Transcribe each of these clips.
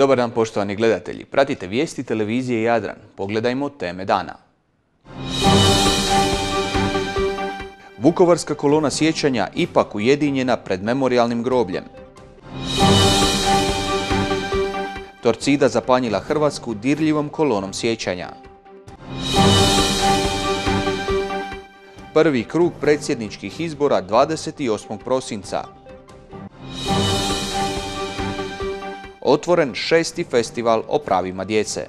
Dobar dan poštovani gledatelji. Pratite vijesti televizije Jadran. Pogledajmo teme dana. Vukovarska kolona sjećanja ipak ujedinjena pred memorialnim grobljem. Torcida zapanjila Hrvatsku dirljivom kolonom sjećanja. Prvi krug predsjedničkih izbora 28. prosinca. Otvoren šesti festival o pravima djece.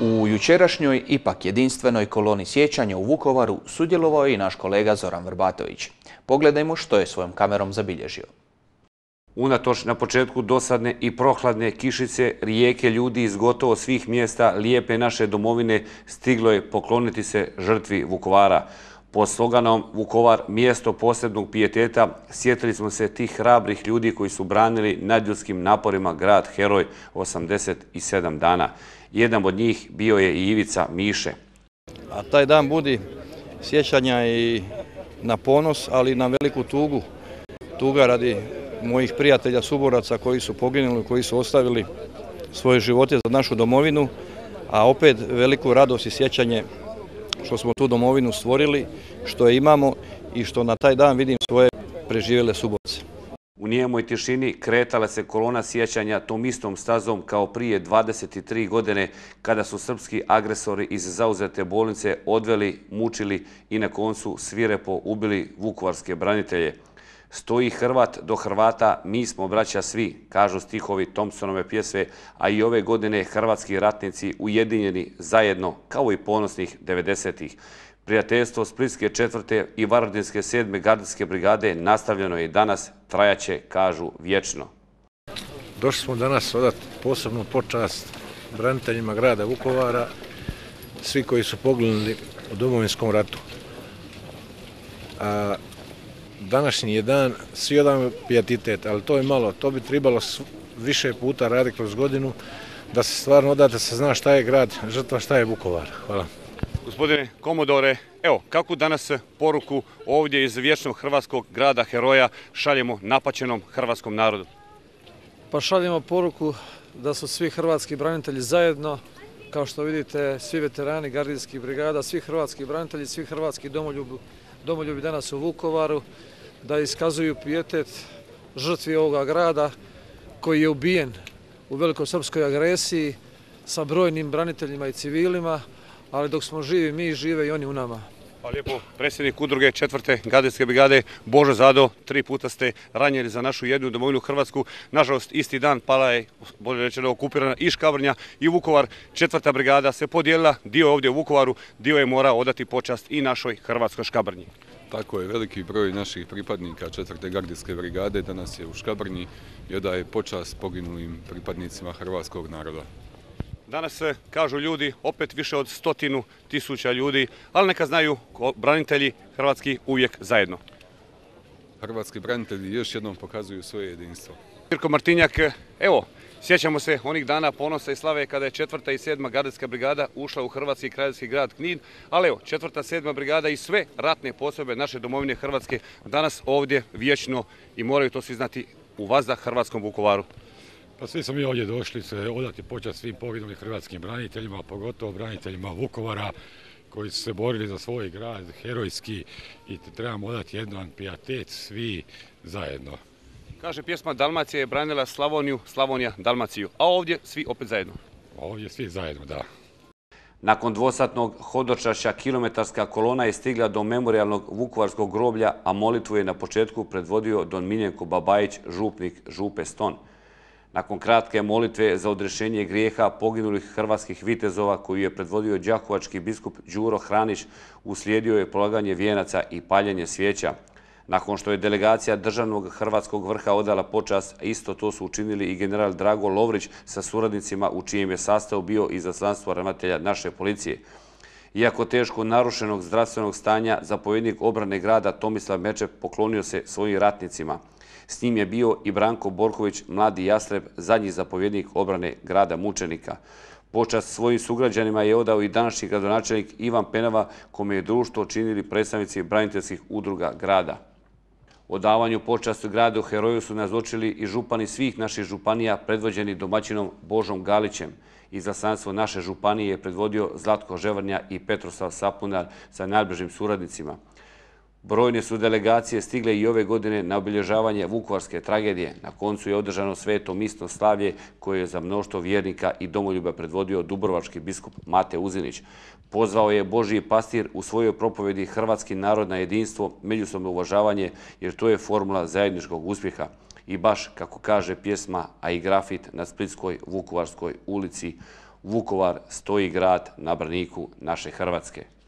U jučerašnjoj ipak jedinstvenoj koloni sjećanja u Vukovaru sudjelovao je i naš kolega Zoran Vrbatović. Pogledajmo što je svojom kamerom zabilježio. Unatoč na početku dosadne i prohladne kišice, rijeke ljudi iz gotovo svih mjesta lijepe naše domovine stiglo je pokloniti se žrtvi Vukovara. Po sloganom Vukovar mjesto posebnog pijeteta sjetili smo se tih hrabrih ljudi koji su branili nadljudskim naporima grad Heroj 87 dana. Jedan od njih bio je i Ivica Miše. A taj dan budi sjećanja i na ponos, ali i na veliku tugu. Tuga radi mojih prijatelja, suboraca koji su poginuli, koji su ostavili svoje živote za našu domovinu, a opet veliku radost i sjećanje što smo tu domovinu stvorili, što je imamo i što na taj dan vidim svoje preživjele suborce. U nijemoj tišini kretala se kolona sjećanja tom istom stazom kao prije 23 godine kada su srpski agresori iz zauzete bolnice odveli, mučili i na koncu svirepo ubili vukovarske branitelje. Stoji Hrvat do Hrvata, mi smo braća svi, kažu stihovi Thompsonove pjesve, a i ove godine hrvatski ratnici ujedinjeni zajedno, kao i ponosnih 90-ih. Prijateljstvo Splitske četvrte i Varadinske sedme gardijske brigade nastavljeno je danas, trajaće, kažu, vječno. Došli smo danas odati posebnu počast braniteljima grada Vukovara, svi koji su pogledali u domovinskom ratu. Današnji je dan, svi jedan pijatitet, ali to je malo, to bi trebalo više puta raditi kroz godinu, da se stvarno odate, se zna šta je grad, žrtva šta je Vukovar. Hvala. Gospodine Komodore, evo, kako danas poruku ovdje iz vječnog hrvatskog grada heroja šaljemo napaćenom hrvatskom narodu? Pa šaljemo poruku da su svi hrvatski branitelji zajedno, kao što vidite, svi veterani gardijskih brigada, svi hrvatski branitelji, svi hrvatski domoljubi, domoljubi danas u Vukovaru, da iskazuju pijetet žrtvi ovoga grada koji je ubijen u velikosrpskoj agresiji sa brojnim braniteljima i civilima, ali dok smo živi, mi žive i oni u nama. Hvala lijepo, predsjednik udruge četvrte gardijske brigade Božo Zado, tri puta ste ranjeni za našu jednu domovinu Hrvatsku. Nažalost, isti dan pala je, bolje rečeno, okupirana i Škabrnja i Vukovar. Četvrta brigada se podijelila, dio ovdje u Vukovaru, dio je mora odati počast i našoj Hrvatskoj Škabrnji. Tako je, veliki broj naših pripadnika četvrte gardijske brigade danas je u Škabrnji i odaje počast poginulim pripadnicima hrvatskog naroda. Danas se, kažu ljudi, opet više od stotinu tisuća ljudi, ali neka znaju branitelji hrvatski uvijek zajedno. Hrvatski branitelji još jednom pokazuju svoje jedinstvo. Mirko Martinjak, evo, Sjećamo se onih dana ponosa i slave kada je četvrta i sedma gardijska brigada ušla u Hrvatski kraljevski grad Knin, ali evo, četvrta, sedma brigada i sve ratne posebe naše domovine Hrvatske danas ovdje vječno i moraju to svi znati u vazda Hrvatskom Vukovaru. Pa svi smo mi ovdje došli se odati počast svim poginulim hrvatskim braniteljima, pogotovo braniteljima Vukovara koji su se borili za svoj grad herojski i trebamo odati jedan pijatet svi zajedno. Kaže pjesma Dalmacija je branila Slavoniju, Slavonija Dalmaciju, a ovdje svi opet zajedno. Ovdje svi zajedno, da. Nakon dvosatnog hodočašća kilometarska kolona je stigla do memorialnog Vukovarskog groblja, a molitvu je na početku predvodio Don Miljenko Babajić, župnik Župe Ston. Nakon kratke molitve za odrešenje grijeha poginulih hrvatskih vitezova koju je predvodio đakovački biskup Đuro Hranić, uslijedio je polaganje vijenaca i paljenje svijeća. Nakon što je delegacija državnog hrvatskog vrha odala počas, isto to su učinili i general Drago Lovrić sa suradnicima u čijem je sastavu bio i zaslanstvo ravnatelja naše policije. Iako teško narušenog zdravstvenog stanja, zapovjednik obrane grada Tomislav Mečev poklonio se svojim ratnicima. S njim je bio i Branko Borković, mladi jastreb, zadnji zapovjednik obrane grada Mučenika. Počast svojim sugrađanima je odao i današnji gradonačelnik Ivan Penava, kome je društvo činili predstavnici braniteljskih udruga grada. Odavanju počastu gradu heroju su nazočili i župani svih naših županija predvođeni domaćinom Božom Galićem. Izaslanstvo naše županije je predvodio Zlatko Ževrnja i Petrosav Sapunar sa najbližim suradnicima. Brojne su delegacije stigle i ove godine na obilježavanje Vukovarske tragedije. Na koncu je održano sveto misno slavlje koje je za mnoštvo vjernika i domoljuba predvodio Dubrovački biskup Mate Uzinić. Pozvao je Božiji pastir u svojoj propovedi Hrvatski narod na jedinstvo, međusobno uvažavanje, jer to je formula zajedničkog uspjeha. I baš, kako kaže pjesma, a i grafit na Splitskoj Vukovarskoj ulici, Vukovar stoji grad na braniku naše Hrvatske.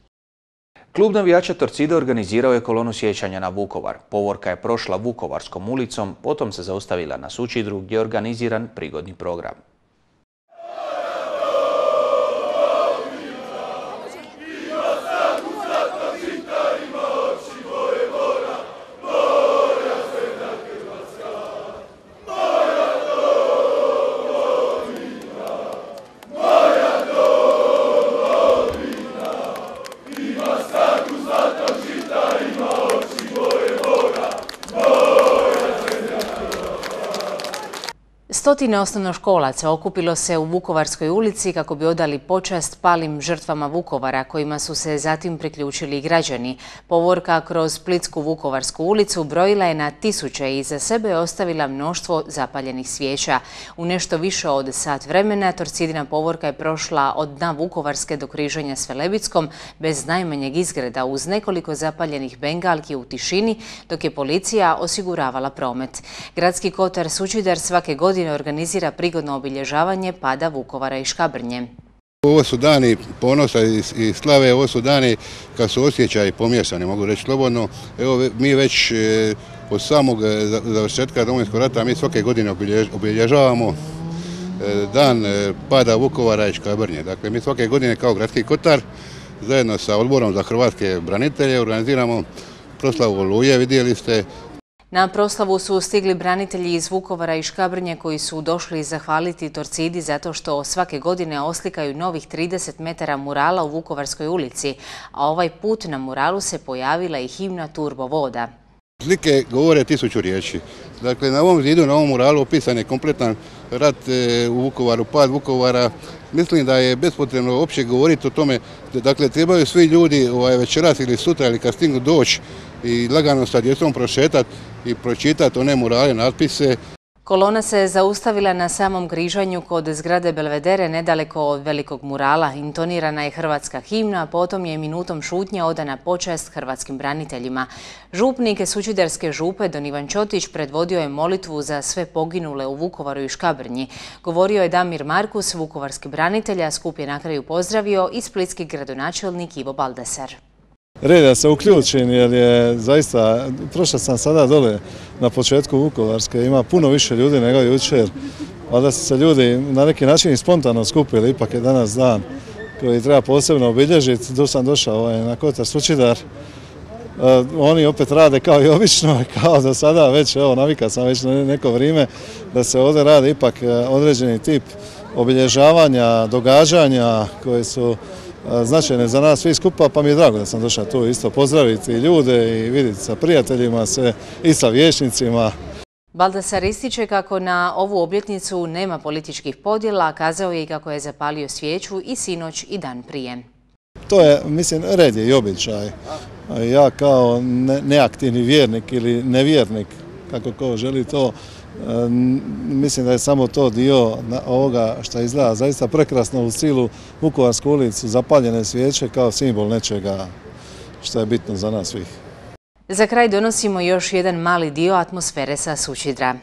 Klub navijača Torcida organizirao je kolonu sjećanja na Vukovar. Povorka je prošla Vukovarskom ulicom, potom se zaustavila na Sučidru gdje je organiziran prigodni program. Stotine osnovnoškolaca okupilo se u Vukovarskoj ulici kako bi odali počast palim žrtvama Vukovara, kojima su se zatim priključili i građani. Povorka kroz Splitsku Vukovarsku ulicu brojila je na tisuće i za sebe je ostavila mnoštvo zapaljenih svijeća. U nešto više od sat vremena Torcidina povorka je prošla od dna Vukovarske do križanja s Velebickom bez najmanjeg izgreda uz nekoliko zapaljenih bengalki u tišini, dok je policija osiguravala promet. Gradski kotar Sučidar svake godine organizira prigodno obilježavanje pada Vukovara i Škabrnje. Ovo su dani ponosa i slave, ovo su dani kad su osjećaj pomješani, mogu reći slobodno. Evo, mi već e, od samog e, završetka Domovinskog rata mi svake godine obilježavamo e, dan pada Vukovara i Škabrnje. Dakle, mi svake godine kao gradski kotar zajedno sa odborom za hrvatske branitelje organiziramo proslavu Oluje, vidjeli ste, na proslavu su stigli branitelji iz Vukovara i Škabrnje koji su došli zahvaliti Torcidi zato što svake godine oslikaju novih 30 metara murala u Vukovarskoj ulici, a ovaj put na muralu se pojavila i himna Turbo voda. Slike govore tisuću riječi. Dakle, na ovom zidu, na ovom muralu opisan je kompletan rat e, u Vukovaru, pad Vukovara. Mislim da je bespotrebno uopće govoriti o tome. Dakle, trebaju svi ljudi ovaj, večeras ili sutra ili kad stignu doći i lagano sa djecom prošetati i pročitati one murale, natpise. Kolona se zaustavila na samom križanju kod zgrade Belvedere nedaleko od velikog murala. Intonirana je hrvatska himna, a potom je minutom šutnje odana počest hrvatskim braniteljima. Župnik Sučiderske župe Don Ivan Ćotić predvodio je molitvu za sve poginule u Vukovaru i Škabrnji. Govorio je Damir Markus, vukovarski branitelj, a skup je na kraju pozdravio i splitski gradonačelnik Ivo Baldesar red da se uključim jer je zaista, prošao sam sada dole na početku Vukovarske, ima puno više ljudi nego jučer, da su se ljudi na neki način i spontano skupili, ipak je danas dan koji treba posebno obilježiti, tu sam došao ovaj, na Kotar Sučidar, e, oni opet rade kao i obično, kao do sada, već evo navika sam već neko vrijeme da se ovdje radi ipak e, određeni tip obilježavanja, događanja koje su značajne za nas svi skupa, pa mi je drago da sam došao tu isto pozdraviti ljude i vidjeti sa prijateljima se i sa vječnicima. Baldasar ističe kako na ovu obljetnicu nema političkih podjela, kazao je i kako je zapalio svijeću i sinoć i dan prije. To je, mislim, red je i običaj. Ja kao neaktivni vjernik ili nevjernik, kako ko želi to, Mislim da je samo to dio ovoga što izgleda zaista prekrasno u stilu Vukovarsku ulicu, zapaljene svijeće kao simbol nečega što je bitno za nas svih. Za kraj donosimo još jedan mali dio atmosfere sa Sučidra.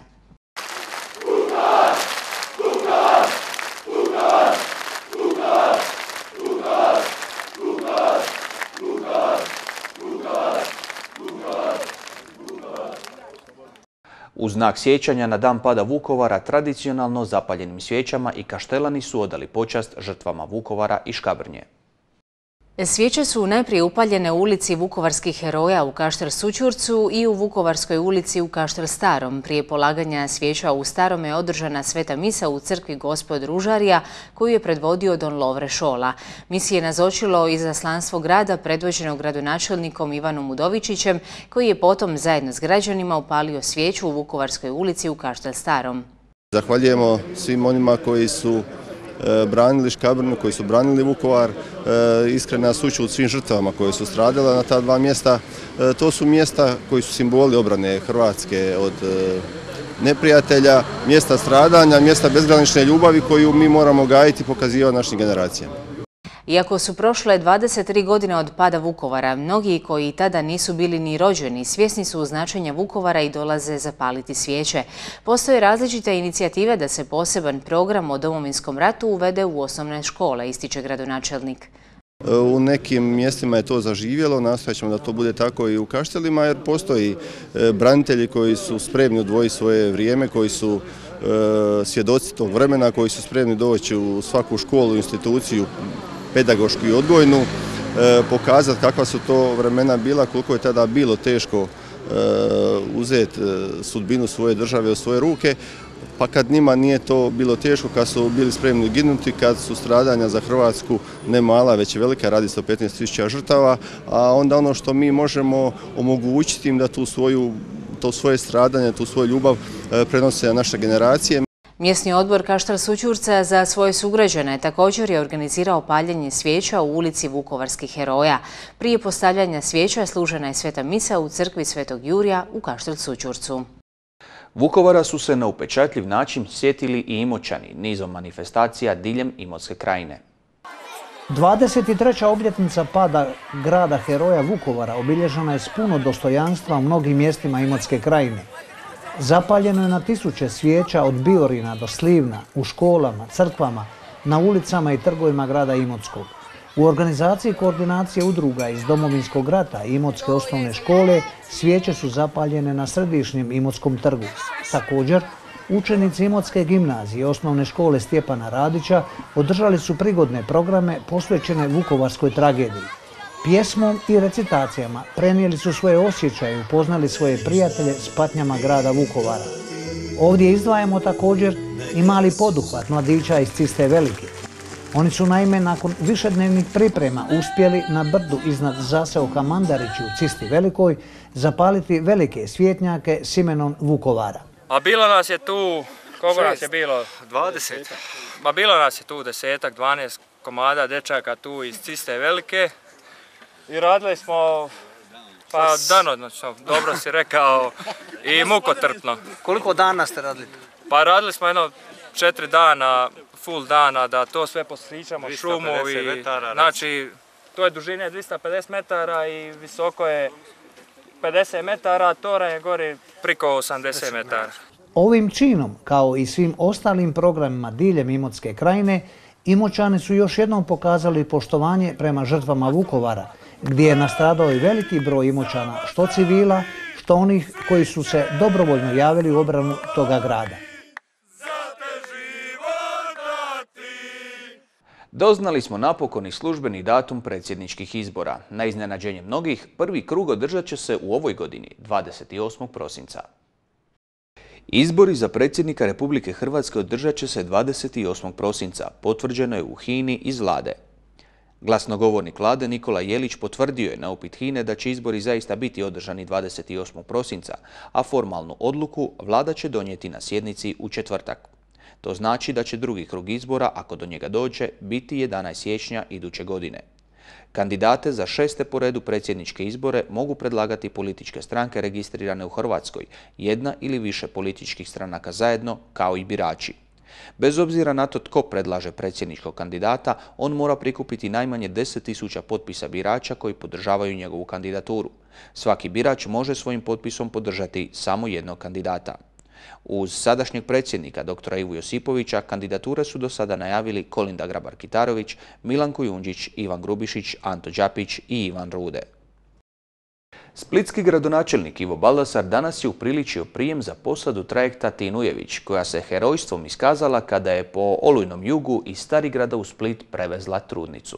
U znak sjećanja na dan pada Vukovara tradicionalno zapaljenim svijećama i kaštelani su odali počast žrtvama Vukovara i Škabrnje. Svijeće su najprije upaljene u ulici Vukovarskih heroja u Kaštel Sućurcu i u Vukovarskoj ulici u Kaštel Starom. Prije polaganja svijeća u Starome je održana sveta misa u crkvi Gospod Ružarija koju je predvodio Don Lovre Šola. Misi je nazočilo i zaslanstvo grada predvođeno gradonačelnikom Ivanom Udovičićem koji je potom zajedno s građanima upalio svijeću u Vukovarskoj ulici u Kaštel Starom. Zahvaljujemo svim onima koji su branili Škabrnu, koji su branili Vukovar, e, iskrena suću od svim žrtvama koje su stradile na ta dva mjesta. E, to su mjesta koji su simboli obrane Hrvatske od neprijatelja, mjesta stradanja, mjesta bezgranične ljubavi koju mi moramo gajiti i pokazivati našim generacijama. Iako su prošle 23 godine od pada Vukovara, mnogi koji tada nisu bili ni rođeni svjesni su značenja Vukovara i dolaze zapaliti svijeće. Postoje različite inicijative da se poseban program o domovinskom ratu uvede u osnovne škole, ističe gradonačelnik. U nekim mjestima je to zaživjelo, nastavit da to bude tako i u Kaštelima jer postoji e, branitelji koji su spremni odvojiti svoje vrijeme, koji su e, svjedoci tog vremena, koji su spremni doći u svaku školu, instituciju, pedagošku i odgojnu, e, pokazati kakva su to vremena bila, koliko je tada bilo teško e, uzeti e, sudbinu svoje države u svoje ruke, pa kad njima nije to bilo teško, kad su bili spremni ginuti, kad su stradanja za Hrvatsku ne mala, već velika, radi se o 15.000 žrtava, a onda ono što mi možemo omogućiti im da tu svoju to svoje stradanje, tu svoju ljubav prenose na naše generacije. Mjesni odbor Kaštar Sućurca za svoje sugrađane također je organizirao paljenje svijeća u ulici Vukovarskih heroja. Prije postavljanja svijeća služena je sveta misa u crkvi Svetog Jurija u Kaštel Sućurcu. Vukovara su se na upečatljiv način sjetili i imoćani nizom manifestacija diljem Imotske krajine. 23. obljetnica pada grada heroja Vukovara obilježena je s puno dostojanstva u mnogim mjestima Imotske krajine. Zapaljeno je na tisuće svijeća od Biorina do Slivna, u školama, crkvama, na ulicama i trgovima grada Imotskog. U organizaciji koordinacije udruga iz Domovinskog rata i Imotske osnovne škole svijeće su zapaljene na središnjem Imotskom trgu. Također, učenici Imotske gimnazije osnovne škole Stjepana Radića održali su prigodne programe posvećene Vukovarskoj tragediji. Pjesmom i recitacijama prenijeli su svoje osjećaje, upoznali svoje prijatelje s patnjama grada Vukovara. Ovdje izdvajamo također i mali poduhvat mladića iz Ciste Velike. Oni su naime nakon višednevnih priprema uspjeli na brdu iznad zaseoka Mandarići u Cisti Velikoj zapaliti velike svjetnjake s imenom Vukovara. A bilo nas je tu, koliko nas je bilo? 20. Ma bilo nas je tu desetak, 12 komada dečaka tu iz Ciste Velike. I radili smo pa danonoćno, dobro si rekao, i mukotrpno. Koliko dana ste radili? Pa radili smo jedno četiri dana, full dana, da to sve posličamo, šumu i... Znači, to je dužine 250 metara i visoko je 50 metara, tora je gori priko 80 metara. Ovim činom, kao i svim ostalim programima diljem Imotske krajine, Imoćani su još jednom pokazali poštovanje prema žrtvama Vukovara, gdje je nastradao i veliki broj imoćana, što civila, što onih koji su se dobrovoljno javili u obranu toga grada. Doznali smo napokon i službeni datum predsjedničkih izbora. Na iznenađenje mnogih, prvi krug održat će se u ovoj godini, 28. prosinca. Izbori za predsjednika Republike Hrvatske održat će se 28. prosinca, potvrđeno je u Hini iz vlade. Glasnogovornik vlade Nikola Jelić potvrdio je na upit Hine da će izbori zaista biti održani 28. prosinca, a formalnu odluku vlada će donijeti na sjednici u četvrtak. To znači da će drugi krug izbora, ako do njega dođe, biti 11. siječnja iduće godine. Kandidate za šeste po redu predsjedničke izbore mogu predlagati političke stranke registrirane u Hrvatskoj, jedna ili više političkih stranaka zajedno, kao i birači. Bez obzira na to tko predlaže predsjedničkog kandidata, on mora prikupiti najmanje 10.000 potpisa birača koji podržavaju njegovu kandidaturu. Svaki birač može svojim potpisom podržati samo jednog kandidata. Uz sadašnjeg predsjednika dr. Ivu Josipovića kandidature su do sada najavili Kolinda Grabar-Kitarović, Milanko Junđić, Ivan Grubišić, Anto Đapić i Ivan Rude. Splitski gradonačelnik Ivo Baldasar danas je upriličio prijem za posadu trajekta Tinujević, koja se herojstvom iskazala kada je po olujnom jugu iz Starigrada u Split prevezla trudnicu.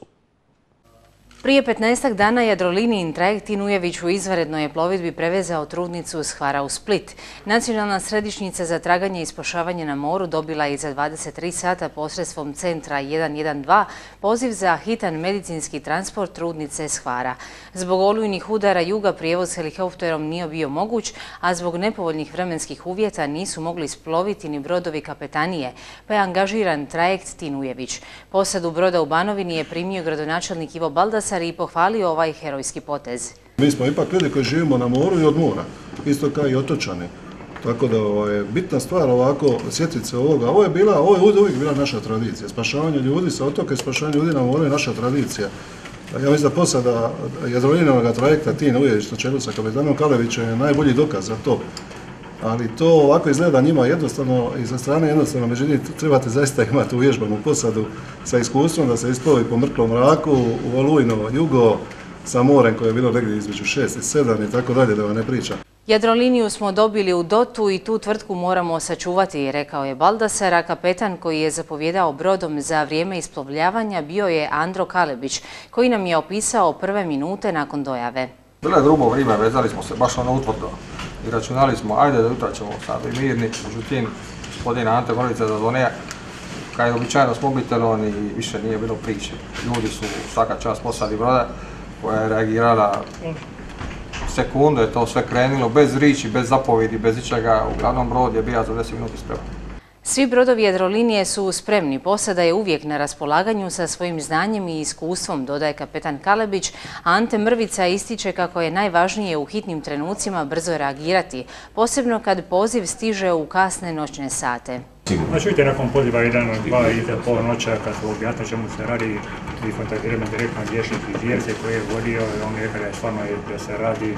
Prije 15 dana Jadrolinijin trajekt Inujević u izvarednoj plovidbi prevezao trudnicu s Hvara u Split. Nacionalna središnjica za traganje i spašavanje na moru dobila je za 23 sata posredstvom centra 112 poziv za hitan medicinski transport trudnice s Hvara. Zbog olujnih udara juga prijevoz helikopterom nije bio moguć, a zbog nepovoljnih vremenskih uvjeta nisu mogli sploviti ni brodovi kapetanije, pa je angažiran trajekt Tinujević. Posadu broda u Banovini je primio gradonačelnik Ivo Baldas i pohvalio ovaj herojski potez. Mi smo ipak ljudi koji živimo na moru i od mora, isto kao i otočani. Tako da je ovaj, bitna stvar ovako sjetiti se ovoga. Ovo je bila, ovo je uvijek bila naša tradicija. Spašavanje ljudi sa otoka i spašavanje ljudi na moru je naša tradicija. Ja mislim da posada Jadrolinovog trajekta Tina Ujević na čelu sa kapetanom Kalevićem je najbolji dokaz za to. Ali to ovako izgleda njima jednostavno i sa strane jednostavno, međutim trebate zaista imati uvježbanu posadu sa iskustvom da se isplovi po mrklom mraku, u olujno jugo, sa morem koje je bilo negdje između 6 i 7 i tako dalje da vam ne pričam. Jadroliniju smo dobili u Dotu i tu tvrtku moramo sačuvati, rekao je Baldasar, a kapetan koji je zapovjedao brodom za vrijeme isplovljavanja bio je Andro Kalebić, koji nam je opisao prve minute nakon dojave. Bilo je grubo vrijeme, vezali smo se baš ono utvrdo i računali smo, ajde da jutra ćemo sad mirni, međutim, gospodin Ante Mrvica zazvonija, kad je običajno s mobitelom i više nije bilo priče. Ljudi su svaka čast posadi broda koja je reagirala sekundu je to sve krenilo, bez riči, bez zapovjedi, bez ičega, uglavnom brod je bio za 10 minuta spreman. Svi brodovi Jadrolinije su spremni. Posada je uvijek na raspolaganju sa svojim znanjem i iskustvom, dodaje kapetan Kalebić, a Ante Mrvica ističe kako je najvažnije u hitnim trenucima brzo reagirati, posebno kad poziv stiže u kasne noćne sate. Znači vidite nakon poziva jedan od dva ide pol noća kad su objasnili čemu se radi i kontaktiramo direktno liječnik iz Jerce koji je vodio i on je rekao da je stvarno da se radi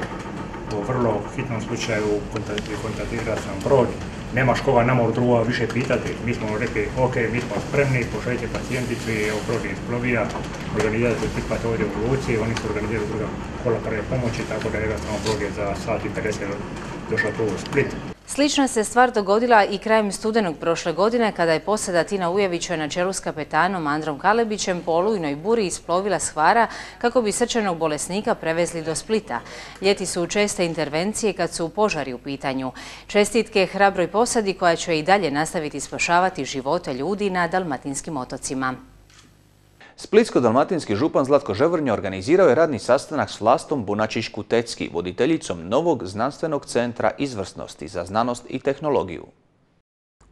o vrlo hitnom slučaju kontaktirao sam brod nemaš koga nama druga više pitati. Mi smo rekli, ok, mi smo spremni, pošaljite pacijenticu i evo brod isplovija, organizirate prihvat ovdje u Luci, oni su organizirali druga kola prve pomoći, tako da jednostavno brod je za sat i 50 došao tu u Split. Slična se stvar dogodila i krajem studenog prošle godine kada je posada Tina Ujevića na čelu s kapetanom Androm Kalebićem po olujnoj buri isplovila s kako bi srčanog bolesnika prevezli do Splita. Ljeti su česte intervencije kad su požari u pitanju. Čestitke hrabroj posadi koja će i dalje nastaviti spašavati živote ljudi na dalmatinskim otocima. Splitsko-dalmatinski župan Zlatko Ževrnja organizirao je radni sastanak s Vlastom Bunačić-Kutecki, voditeljicom novog znanstvenog centra izvrsnosti za znanost i tehnologiju.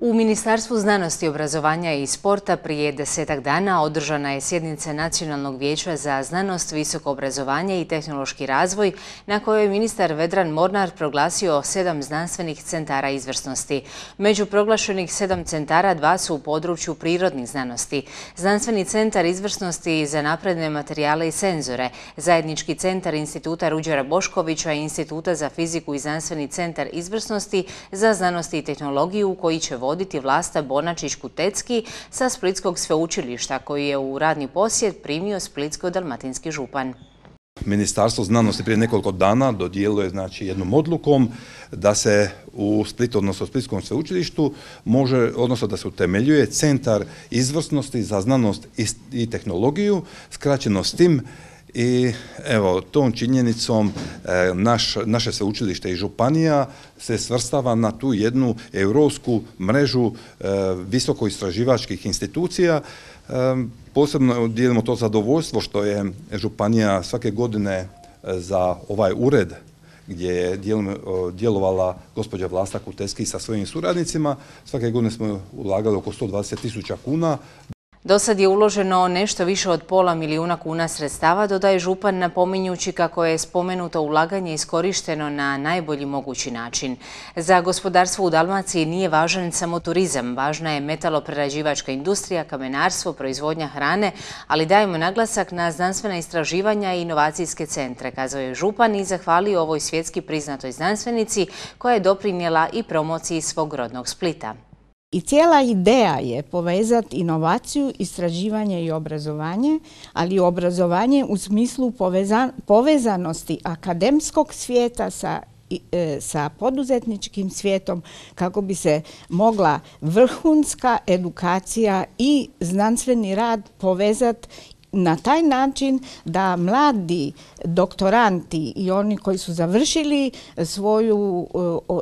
U Ministarstvu znanosti, obrazovanja i sporta prije desetak dana održana je sjednica Nacionalnog vijeća za znanost, visoko obrazovanje i tehnološki razvoj, na kojoj je ministar Vedran Mornar proglasio sedam znanstvenih centara izvrsnosti. Među proglašenih sedam centara dva su u području prirodnih znanosti. Znanstveni centar izvrsnosti za napredne materijale i senzore, zajednički centar Instituta Ruđera Boškovića i Instituta za fiziku i znanstveni centar izvrsnosti za znanost i tehnologiju koji će voditi voditi vlasta Bonačić-Kutecki sa Splitskog sveučilišta koji je u radni posjet primio Splitsko-dalmatinski župan. Ministarstvo znanosti prije nekoliko dana dodijelilo je znači, jednom odlukom da se u Splitu, odnosno Splitskom sveučilištu, može, odnosno da se utemeljuje centar izvrsnosti za znanost i tehnologiju, skraćeno s tim i evo tom činjenicom e, naš, naše sveučilište i županija se svrstava na tu jednu europsku mrežu e, visoko istraživačkih institucija. E, posebno dijelimo to zadovoljstvo što je županija svake godine za ovaj ured gdje je djelovala gospođa Vlasta Kuteski sa svojim suradnicima. Svake godine smo ulagali oko 120 tisuća kuna do sad je uloženo nešto više od pola milijuna kuna sredstava, dodaje Župan napominjući kako je spomenuto ulaganje iskorišteno na najbolji mogući način. Za gospodarstvo u Dalmaciji nije važan samo turizam, važna je metaloprerađivačka industrija, kamenarstvo, proizvodnja hrane, ali dajemo naglasak na znanstvena istraživanja i inovacijske centre, kazao je Župan i zahvalio ovoj svjetski priznatoj znanstvenici koja je doprinjela i promociji svog rodnog Splita. I cijela ideja je povezati inovaciju, istraživanje i obrazovanje, ali i obrazovanje u smislu povezanosti akademskog svijeta sa e, sa poduzetničkim svijetom kako bi se mogla vrhunska edukacija i znanstveni rad povezati na taj način da mladi doktoranti i oni koji su završili svoju,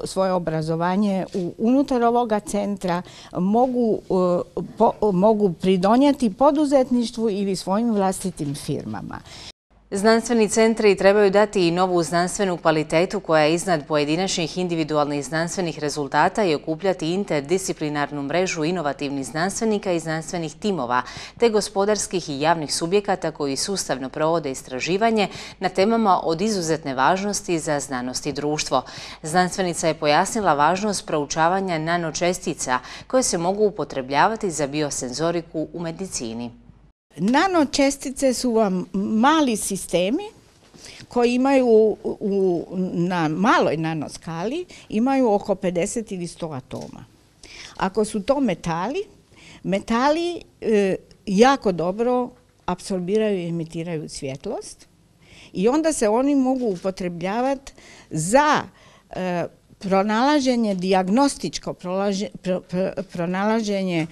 svoje obrazovanje unutar ovoga centra mogu, mogu pridonijeti poduzetništvu ili svojim vlastitim firmama. Znanstveni centri trebaju dati i novu znanstvenu kvalitetu koja je iznad pojedinačnih individualnih znanstvenih rezultata i okupljati interdisciplinarnu mrežu inovativnih znanstvenika i znanstvenih timova, te gospodarskih i javnih subjekata koji sustavno provode istraživanje na temama od izuzetne važnosti za znanost i društvo. Znanstvenica je pojasnila važnost proučavanja nanočestica koje se mogu upotrebljavati za biosenzoriku u medicini. Nanočestice su vam mali sistemi koji imaju u, na maloj nanoskali imaju oko 50 ili 100 atoma. Ako su to metali, metali e, jako dobro apsorbiraju i emitiraju svjetlost i onda se oni mogu upotrebljavati za e, pronalaženje, diagnostičko pronalaženje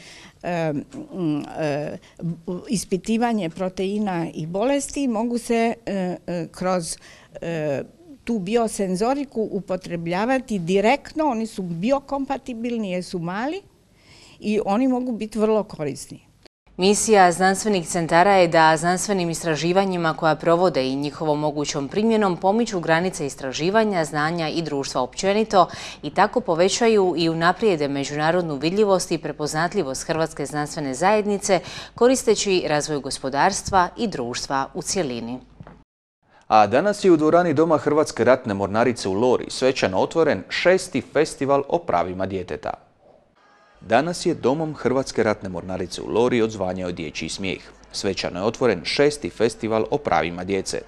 ispitivanje proteina i bolesti mogu se e, e, kroz e, tu biosenzoriku upotrebljavati direktno, oni su biokompatibilni jer su mali i oni mogu biti vrlo korisni. Misija znanstvenih centara je da znanstvenim istraživanjima koja provode i njihovom mogućom primjenom pomiču granice istraživanja, znanja i društva općenito i tako povećaju i unaprijede međunarodnu vidljivost i prepoznatljivost Hrvatske znanstvene zajednice koristeći razvoj gospodarstva i društva u cjelini. A danas je u dvorani Doma Hrvatske ratne mornarice u Lori svečano otvoren šesti festival o pravima djeteta. Danas je domom Hrvatske ratne mornarice u Lori odzvanjao dječji smijeh. Svečano je otvoren šesti festival o pravima djece.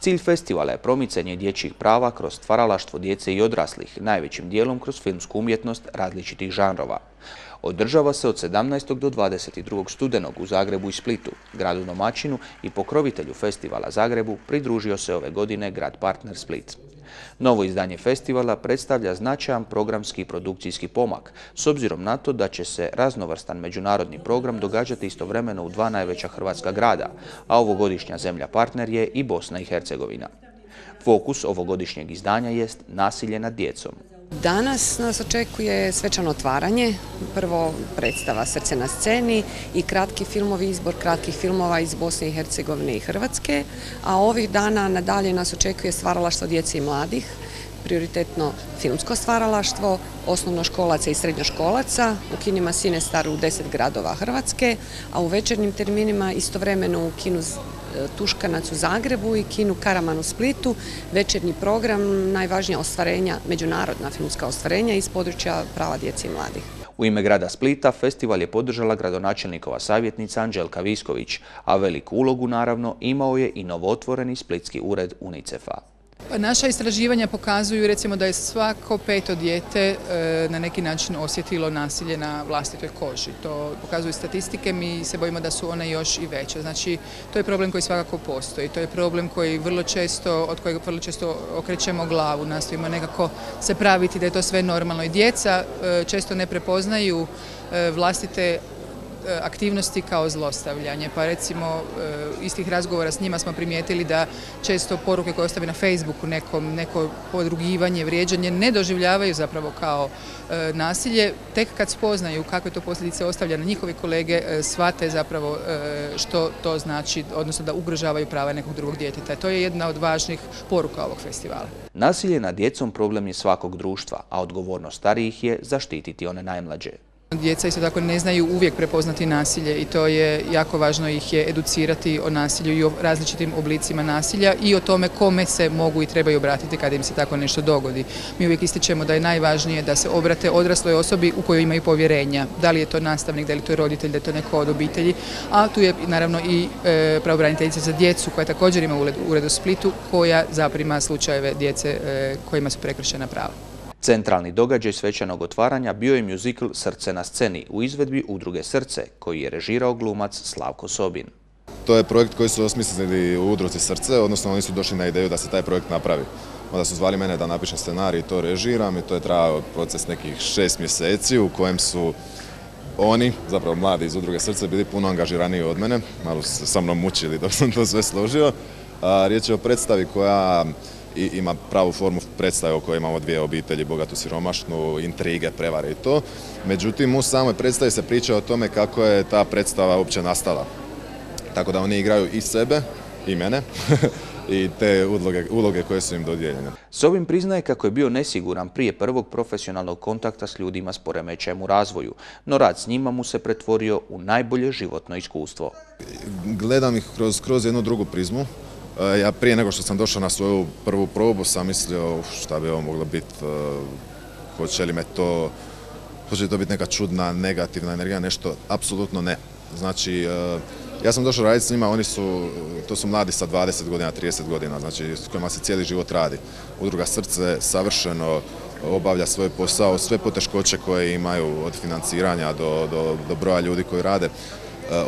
Cilj festivala je promicanje dječjih prava kroz stvaralaštvo djece i odraslih, najvećim dijelom kroz filmsku umjetnost različitih žanrova. Održava se od 17. do 22. studenog u Zagrebu i Splitu. Gradu domaćinu i pokrovitelju festivala Zagrebu pridružio se ove godine grad partner Split. Novo izdanje festivala predstavlja značajan programski i produkcijski pomak, s obzirom na to da će se raznovrstan međunarodni program događati istovremeno u dva najveća hrvatska grada, a ovogodišnja zemlja partner je i Bosna i Hercegovina. Fokus ovogodišnjeg izdanja jest nasilje nad djecom. Danas nas očekuje svečano otvaranje, prvo predstava Srce na sceni i kratki filmovi, izbor kratkih filmova iz Bosne i Hercegovine i Hrvatske, a ovih dana nadalje nas očekuje stvaralaštvo djece i mladih, prioritetno filmsko stvaralaštvo, osnovnoškolaca i srednjoškolaca, u kinima Sinestar u deset gradova Hrvatske, a u večernjim terminima istovremeno u kinu Tuškanac u Zagrebu i kinu Karaman u Splitu, večernji program, najvažnija ostvarenja, međunarodna filmska ostvarenja iz područja prava djece i mladih. U ime grada Splita festival je podržala gradonačelnikova savjetnica Anđelka Visković, a veliku ulogu naravno imao je i novotvoreni splitski ured UNICEF-a. Pa naša istraživanja pokazuju recimo da je svako peto dijete e, na neki način osjetilo nasilje na vlastitoj koži. To pokazuju statistike, mi se bojimo da su one još i veće. Znači, to je problem koji svakako postoji. To je problem koji vrlo često, od kojeg vrlo često okrećemo glavu, nastojimo nekako se praviti da je to sve normalno. I djeca e, često ne prepoznaju e, vlastite aktivnosti kao zlostavljanje. Pa recimo e, istih razgovora s njima smo primijetili da često poruke koje ostave na Facebooku nekom, neko podrugivanje, vrijeđanje ne doživljavaju zapravo kao e, nasilje. Tek kad spoznaju kakve to posljedice ostavlja na njihovi kolege, shvate zapravo što to znači, odnosno da ugrožavaju prava nekog drugog djeteta. To je jedna od važnih poruka ovog festivala. Nasilje nad djecom problem je svakog društva, a odgovornost starijih je zaštititi one najmlađe. Djeca isto tako ne znaju uvijek prepoznati nasilje i to je jako važno ih je educirati o nasilju i o različitim oblicima nasilja i o tome kome se mogu i trebaju obratiti kada im se tako nešto dogodi. Mi uvijek ističemo da je najvažnije da se obrate odrasloj osobi u kojoj imaju povjerenja. Da li je to nastavnik, da li je to roditelj, da je to neko od obitelji, a tu je naravno i e, pravobraniteljica za djecu koja također ima ured, u Splitu koja zaprima slučajeve djece e, kojima su prekršena prava. Centralni događaj svečanog otvaranja bio je muzikl Srce na sceni u izvedbi Udruge Srce, koji je režirao glumac Slavko Sobin. To je projekt koji su osmislili u Udruzi Srce, odnosno oni su došli na ideju da se taj projekt napravi. Onda su zvali mene da napišem scenarij i to režiram i to je trajao proces nekih šest mjeseci u kojem su oni, zapravo mladi iz udruge Srce, bili puno angažiraniji od mene, malo se sa mnom mučili dok sam to sve složio. riječ je o predstavi koja ima pravu formu predstave u kojoj imamo dvije obitelji, bogatu siromašnu, intrige, prevare i to. Međutim, u samoj predstavi se priča o tome kako je ta predstava uopće nastala. Tako da oni igraju i sebe, i mene, i te uloge, uloge koje su im dodijeljene. Ovim priznaje kako je bio nesiguran prije prvog profesionalnog kontakta s ljudima s poremećajem u razvoju, no rad s njima mu se pretvorio u najbolje životno iskustvo. Gledam ih kroz, kroz jednu drugu prizmu. E, ja prije nego što sam došao na svoju prvu probu sam mislio šta bi ovo moglo biti, e, hoće li me to, hoće li to biti neka čudna, negativna energija, nešto, apsolutno ne. Znači, e, ja sam došao raditi s njima, oni su, to su mladi sa 20 godina, 30 godina, znači s kojima se cijeli život radi. Udruga Srce savršeno obavlja svoj posao, sve poteškoće koje imaju od financiranja do, do, do broja ljudi koji rade.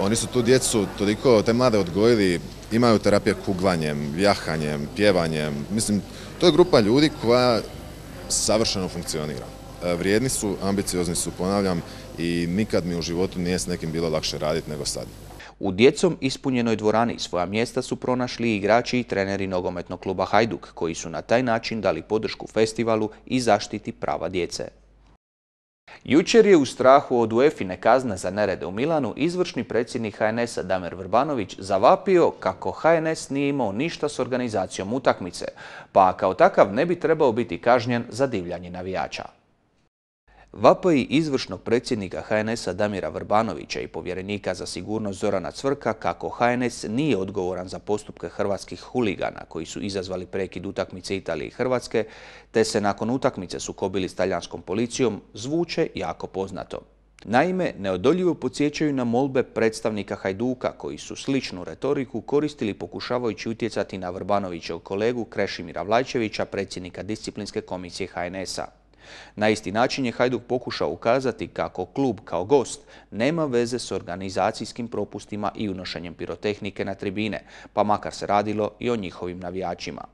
Oni su tu djecu toliko, te mlade odgojili, imaju terapije kuglanjem, jahanjem, pjevanjem. Mislim, to je grupa ljudi koja savršeno funkcionira. E, vrijedni su, ambiciozni su, ponavljam, i nikad mi u životu nije s nekim bilo lakše raditi nego sad. U djecom ispunjenoj dvorani svoja mjesta su pronašli igrači i treneri nogometnog kluba Hajduk, koji su na taj način dali podršku festivalu i zaštiti prava djece. Jučer je u strahu od UEFA kazne za nerede u Milanu izvršni predsjednik HNS-a Damir Vrbanović zavapio kako HNS nije imao ništa s organizacijom utakmice, pa kao takav ne bi trebao biti kažnjen za divljanje navijača. Vapoji izvršnog predsjednika HNS-a Damira Vrbanovića i povjerenika za sigurnost Zorana Cvrka kako HNS nije odgovoran za postupke hrvatskih huligana koji su izazvali prekid utakmice Italije i Hrvatske, te se nakon utakmice sukobili s talijanskom policijom, zvuče jako poznato. Naime, neodoljivo podsjećaju na molbe predstavnika Hajduka koji su sličnu retoriku koristili pokušavajući utjecati na Vrbanovićev kolegu Krešimira Vlajčevića, predsjednika disciplinske komisije HNS-a. Na isti način je Hajduk pokušao ukazati kako klub kao gost nema veze s organizacijskim propustima i unošenjem pirotehnike na tribine, pa makar se radilo i o njihovim navijačima.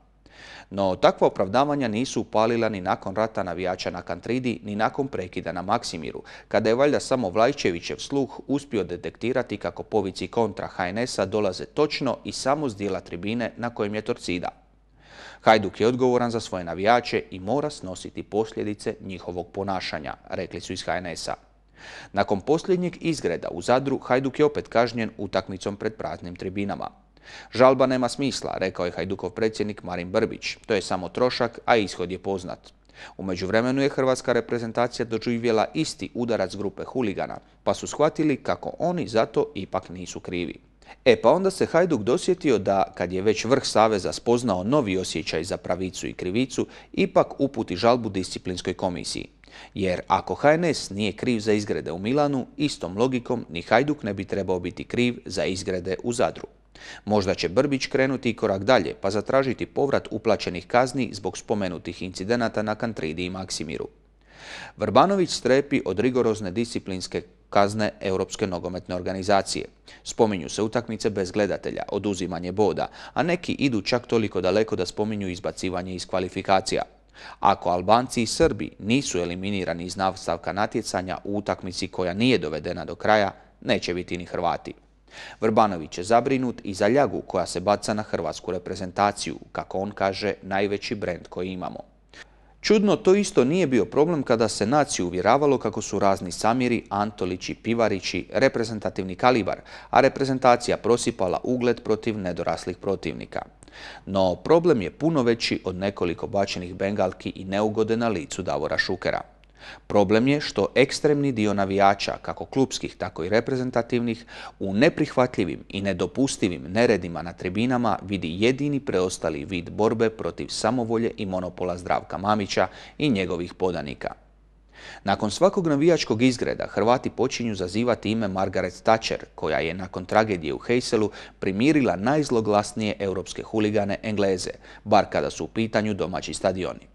No, takva opravdavanja nisu upalila ni nakon rata navijača na Kantridi, ni nakon prekida na Maksimiru, kada je valjda samo Vlajčevićev sluh uspio detektirati kako povici kontra HNS-a dolaze točno i samo s dijela tribine na kojem je Torcida. Hajduk je odgovoran za svoje navijače i mora snositi posljedice njihovog ponašanja, rekli su iz HNS-a. Nakon posljednjeg izgreda u Zadru, Hajduk je opet kažnjen utakmicom pred praznim tribinama. Žalba nema smisla, rekao je Hajdukov predsjednik Marin Brbić. To je samo trošak, a ishod je poznat. U međuvremenu je hrvatska reprezentacija doživjela isti udarac grupe huligana, pa su shvatili kako oni zato ipak nisu krivi. E pa onda se Hajduk dosjetio da, kad je već vrh Saveza spoznao novi osjećaj za pravicu i krivicu, ipak uputi žalbu disciplinskoj komisiji. Jer ako HNS nije kriv za izgrede u Milanu, istom logikom ni Hajduk ne bi trebao biti kriv za izgrede u Zadru. Možda će Brbić krenuti korak dalje pa zatražiti povrat uplaćenih kazni zbog spomenutih incidenata na Kantridi i Maksimiru. Vrbanović strepi od rigorozne disciplinske kazne Europske nogometne organizacije. Spominju se utakmice bez gledatelja, oduzimanje boda, a neki idu čak toliko daleko da spominju izbacivanje iz kvalifikacija. Ako Albanci i Srbi nisu eliminirani iz nastavka natjecanja u utakmici koja nije dovedena do kraja, neće biti ni Hrvati. Vrbanović je zabrinut i za ljagu koja se baca na hrvatsku reprezentaciju, kako on kaže, najveći brend koji imamo. Čudno, to isto nije bio problem kada se naciju uvjeravalo kako su razni Samiri, Antolići, Pivarići, reprezentativni kalibar, a reprezentacija prosipala ugled protiv nedoraslih protivnika. No problem je puno veći od nekoliko bačenih bengalki i neugode na licu Davora Šukera. Problem je što ekstremni dio navijača, kako klubskih, tako i reprezentativnih, u neprihvatljivim i nedopustivim neredima na tribinama vidi jedini preostali vid borbe protiv samovolje i monopola Zdravka Mamića i njegovih podanika. Nakon svakog navijačkog izgreda Hrvati počinju zazivati ime Margaret Thatcher, koja je nakon tragedije u Heyselu primirila najzloglasnije europske huligane Engleze, bar kada su u pitanju domaći stadioni.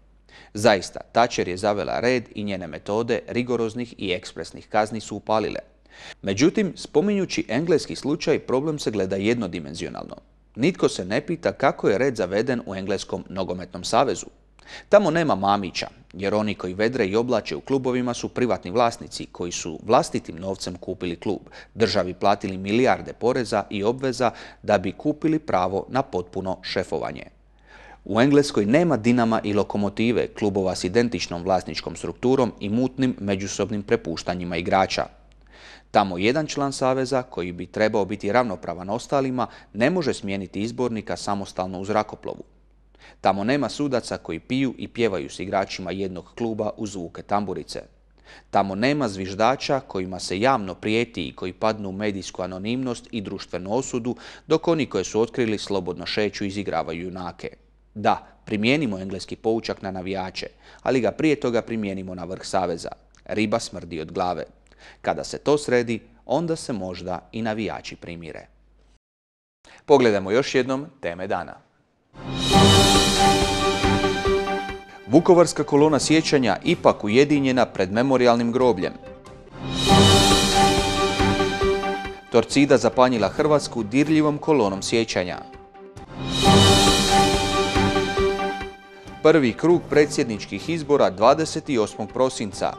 Zaista, Thatcher je zavela red i njene metode rigoroznih i ekspresnih kazni su upalile. Međutim, spominjući engleski slučaj, problem se gleda jednodimenzionalno. Nitko se ne pita kako je red zaveden u Engleskom nogometnom savezu. Tamo nema Mamića, jer oni koji vedre i oblače u klubovima su privatni vlasnici koji su vlastitim novcem kupili klub, državi platili milijarde poreza i obveza da bi kupili pravo na potpuno šefovanje. U Engleskoj nema dinama i lokomotive, klubova s identičnom vlasničkom strukturom i mutnim međusobnim prepuštanjima igrača. Tamo jedan član saveza, koji bi trebao biti ravnopravan ostalima, ne može smijeniti izbornika samostalno u zrakoplovu. Tamo nema sudaca koji piju i pjevaju s igračima jednog kluba u zvuke tamburice. Tamo nema zviždača kojima se javno prijeti i koji padnu u medijsku anonimnost i društvenu osudu, dok oni koje su otkrili slobodno šeću izigravaju junake. Da, primijenimo engleski poučak na navijače, ali ga prije toga primijenimo na vrh saveza. Riba smrdi od glave. Kada se to sredi, onda se možda i navijači primire. Pogledajmo još jednom teme dana. Vukovarska kolona sjećanja ipak ujedinjena pred memorialnim grobljem. Torcida zapanjila Hrvatsku dirljivom kolonom sjećanja. Prvi krug predsjedničkih izbora 28. prosinca.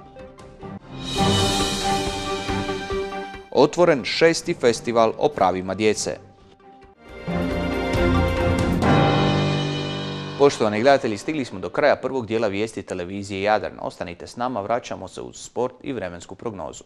Otvoren šesti festival o pravima djece. Poštovani gledatelji, stigli smo do kraja prvog dijela vijesti televizije Jadran. Ostanite s nama, vraćamo se uz sport i vremensku prognozu.